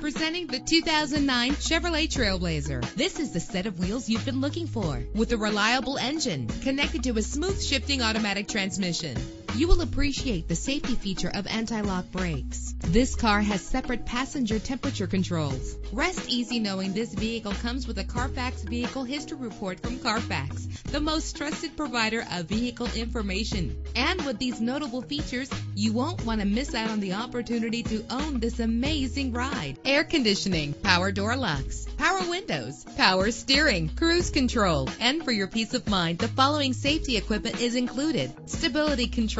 Presenting the 2009 Chevrolet Trailblazer. This is the set of wheels you've been looking for with a reliable engine connected to a smooth shifting automatic transmission. You will appreciate the safety feature of anti-lock brakes. This car has separate passenger temperature controls. Rest easy knowing this vehicle comes with a Carfax Vehicle History Report from Carfax, the most trusted provider of vehicle information. And with these notable features, you won't want to miss out on the opportunity to own this amazing ride. Air conditioning, power door locks, power windows, power steering, cruise control, and for your peace of mind, the following safety equipment is included. Stability control.